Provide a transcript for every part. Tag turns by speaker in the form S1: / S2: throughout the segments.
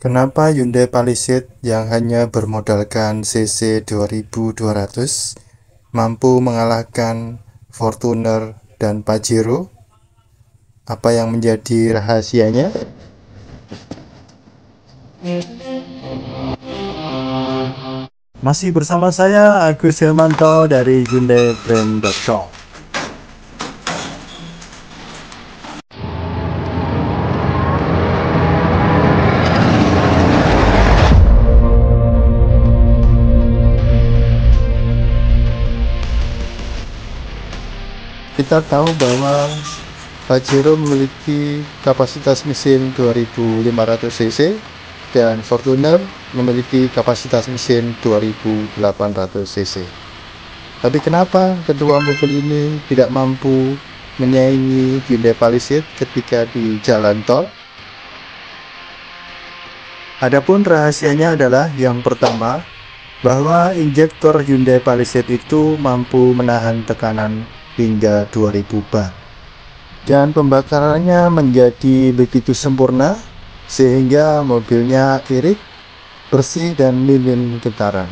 S1: Kenapa Hyundai Palisade yang hanya bermodalkan CC 2200 mampu mengalahkan Fortuner dan Pajero? Apa yang menjadi rahasianya? Masih bersama saya Agus Hilmanto dari HyundaiBrand.com kita tahu bahwa Pajero memiliki kapasitas mesin 2500 cc dan Fortuner memiliki kapasitas mesin 2800 cc. Tapi kenapa kedua mobil ini tidak mampu menyaingi Hyundai Palisade ketika di jalan tol? Adapun rahasianya adalah yang pertama bahwa injektor Hyundai Palisade itu mampu menahan tekanan hingga 2000 bar dan pembakarannya menjadi begitu sempurna sehingga mobilnya irit, bersih dan minim getaran.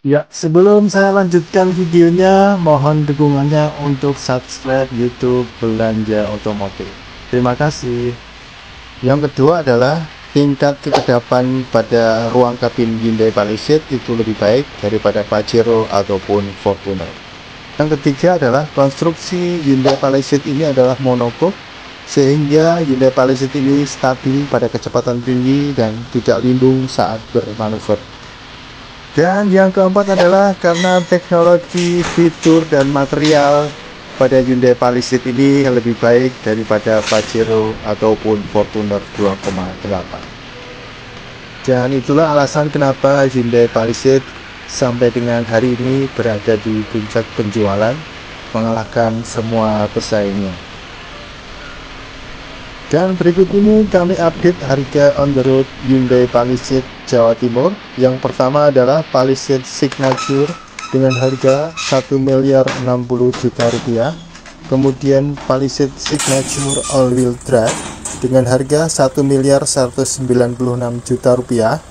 S1: Ya, sebelum saya lanjutkan videonya, mohon dukungannya untuk subscribe YouTube Belanja Otomotif. Terima kasih. Yang kedua adalah tingkat kekedapan pada ruang kabin Hyundai Palisade itu lebih baik daripada Pajero ataupun Fortuner. Yang ketiga adalah konstruksi Hyundai Palisade ini adalah monocoque sehingga Hyundai Palisade ini stabil pada kecepatan tinggi dan tidak limbung saat bermanuver. Dan yang keempat adalah karena teknologi, fitur, dan material pada Hyundai Palisade ini lebih baik daripada Pajero ataupun Fortuner 2,8 dan itulah alasan kenapa Hyundai Palisade sampai dengan hari ini berada di puncak penjualan mengalahkan semua pesaingnya. Dan berikut ini kami update harga on the road Hyundai Palisade Jawa Timur. Yang pertama adalah Palisade Signature dengan harga 1 miliar 60 juta rupiah. Kemudian Palisade Signature All Wheel Drive dengan harga 1 miliar 196 juta rupiah.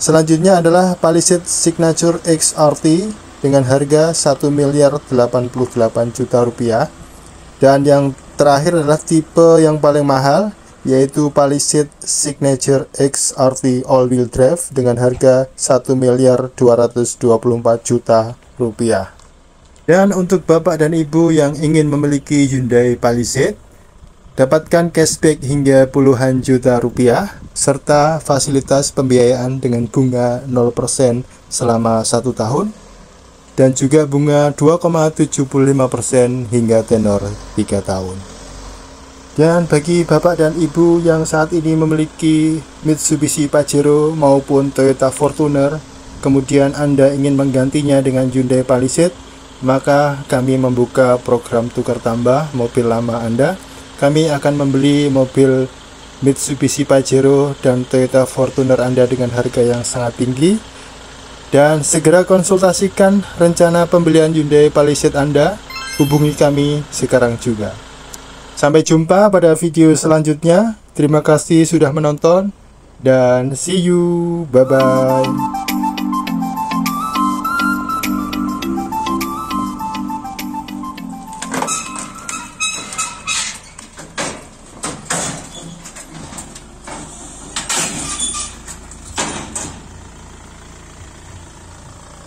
S1: Selanjutnya adalah Palisade Signature XRT dengan harga 1 miliar 88 juta rupiah. Dan yang terakhir adalah tipe yang paling mahal yaitu Palisade Signature XRT All-Wheel Drive dengan harga 1 miliar 224 juta rupiah. Dan untuk Bapak dan Ibu yang ingin memiliki Hyundai Palisade, dapatkan cashback hingga puluhan juta rupiah serta fasilitas pembiayaan dengan bunga 0% selama satu tahun dan juga bunga 2,75% hingga tenor 3 tahun. Dan bagi bapak dan ibu yang saat ini memiliki Mitsubishi Pajero maupun Toyota Fortuner, kemudian Anda ingin menggantinya dengan Hyundai Palisade, maka kami membuka program tukar tambah mobil lama Anda. Kami akan membeli mobil Mitsubishi Pajero dan Toyota Fortuner Anda dengan harga yang sangat tinggi. Dan segera konsultasikan rencana pembelian Hyundai Palisade Anda. Hubungi kami sekarang juga. Sampai jumpa pada video selanjutnya. Terima kasih sudah menonton dan see you. Bye bye.